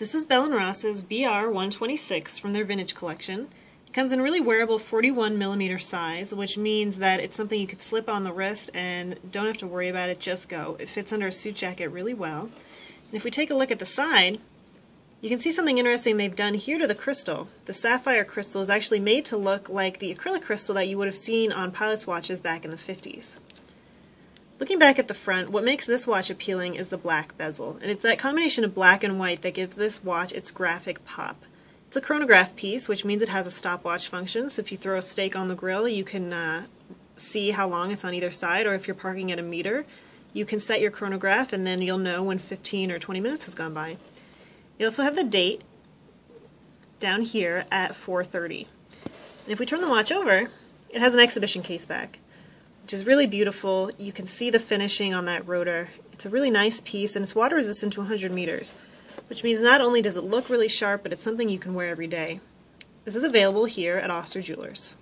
This is Bell & Ross's BR126 from their vintage collection. It comes in a really wearable 41 millimeter size, which means that it's something you could slip on the wrist and don't have to worry about it, just go. It fits under a suit jacket really well. And if we take a look at the side, you can see something interesting they've done here to the crystal. The sapphire crystal is actually made to look like the acrylic crystal that you would have seen on pilot's watches back in the 50s. Looking back at the front, what makes this watch appealing is the black bezel, and it's that combination of black and white that gives this watch its graphic pop. It's a chronograph piece, which means it has a stopwatch function, so if you throw a steak on the grill, you can uh, see how long it's on either side, or if you're parking at a meter, you can set your chronograph and then you'll know when 15 or 20 minutes has gone by. You also have the date down here at 4.30. And if we turn the watch over, it has an exhibition case back which is really beautiful. You can see the finishing on that rotor. It's a really nice piece, and it's water resistant to 100 meters, which means not only does it look really sharp, but it's something you can wear every day. This is available here at Oster Jewelers.